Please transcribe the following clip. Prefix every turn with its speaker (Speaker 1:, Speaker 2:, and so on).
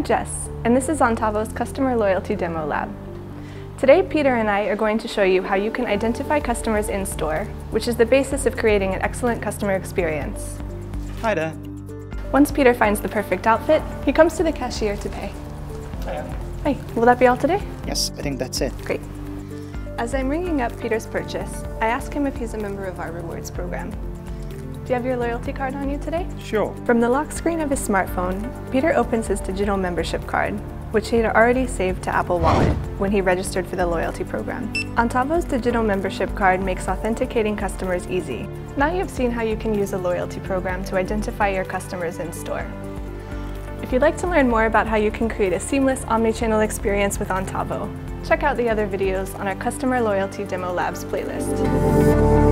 Speaker 1: I'm Jess, and this is Antavo's Customer Loyalty Demo Lab. Today, Peter and I are going to show you how you can identify customers in store, which is the basis of creating an excellent customer experience.
Speaker 2: Hi there.
Speaker 1: Once Peter finds the perfect outfit, he comes to the cashier to pay.
Speaker 2: Hiya.
Speaker 1: Hi, will that be all today?
Speaker 2: Yes, I think that's it.
Speaker 1: Great. As I'm ringing up Peter's purchase, I ask him if he's a member of our rewards program. Do you have your loyalty card on you today?
Speaker 2: Sure.
Speaker 1: From the lock screen of his smartphone, Peter opens his digital membership card, which he had already saved to Apple Wallet when he registered for the loyalty program. Antavo's digital membership card makes authenticating customers easy. Now you've seen how you can use a loyalty program to identify your customers in store. If you'd like to learn more about how you can create a seamless omnichannel experience with Ontavo, check out the other videos on our Customer Loyalty Demo Labs playlist.